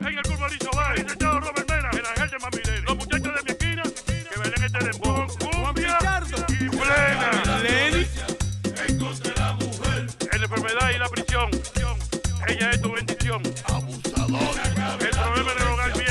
En el Curvalizo Bar, el licenciado Robert Mena, el ángel de Mamilene. Los muchachos de mi esquina que bailan este dembow. Cumbia y plena. Lenny, En la enfermedad y la prisión, ella es tu bendición. El problema en el hogar viene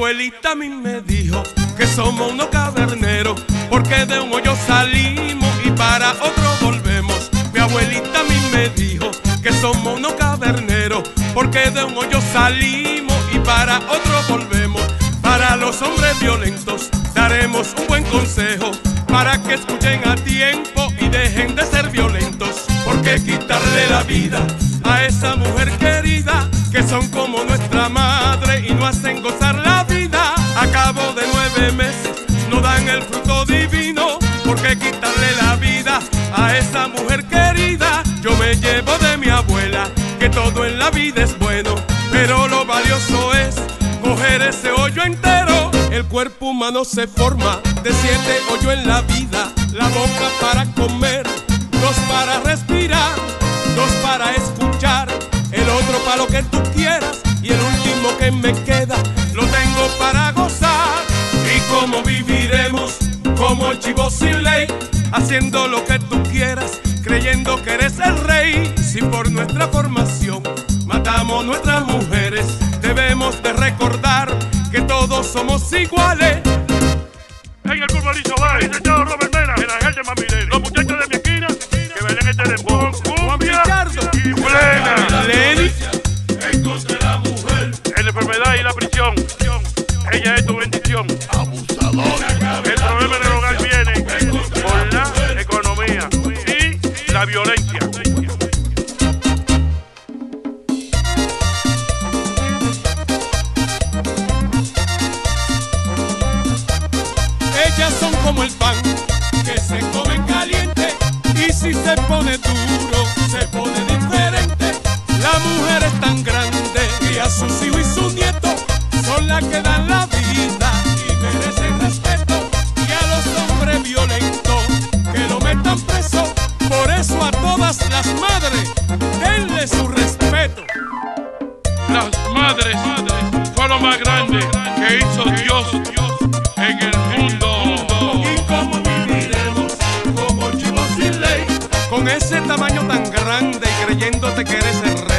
abuelita a mí me dijo que somos unos caverneros, porque de un hoyo salimos y para otro volvemos. Mi abuelita a mí me dijo que somos unos caverneros, porque de un hoyo salimos y para otro volvemos. Para los hombres violentos daremos un buen consejo para que escuchen a tiempo y dejen de ser violentos. Porque quitarle la vida a esa mujer querida que son como que todo en la vida es bueno, pero lo valioso es coger ese hoyo entero. El cuerpo humano se forma de siete hoyos en la vida. La boca para comer, dos para respirar, dos para escuchar, el otro para lo que tú quieras y el último que me queda lo tengo para gozar. ¿Y cómo viviremos como chivos sin ley? Haciendo lo que tú quieras, creyendo que eres el rey. Si por nuestra formación nuestras mujeres, debemos de recordar que todos somos iguales. En el Curvalizo Bar, el Robert Mena, el ángel de Mamilene. Como el pan que se come caliente y si se pone duro se pone diferente. La mujer es tan grande y a sus hijos y sus nietos son las que dan la vida y merecen respeto. Y a los hombres violentos que lo metan preso, por eso a todas las madres denle su respeto. Las madres fue lo más grande que hizo Dios en el mundo. ¿Y cómo viviremos como chivos sin ley? Con ese tamaño tan grande y creyéndote que eres el rey.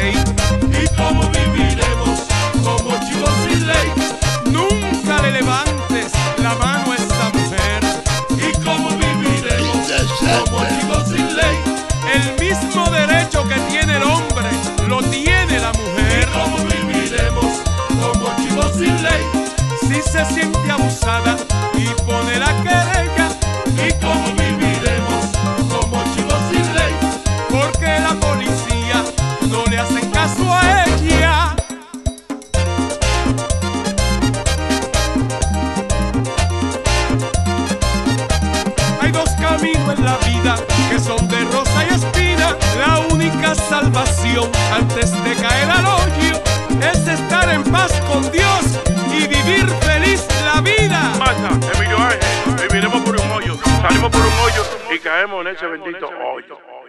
La vida que son de rosa y espina. La única salvación antes de caer al hoyo es estar en paz con Dios y vivir feliz la vida. Mata, Emilio Ángel, viviremos por un hoyo, salimos por un hoyo y caemos en ese bendito hoyo.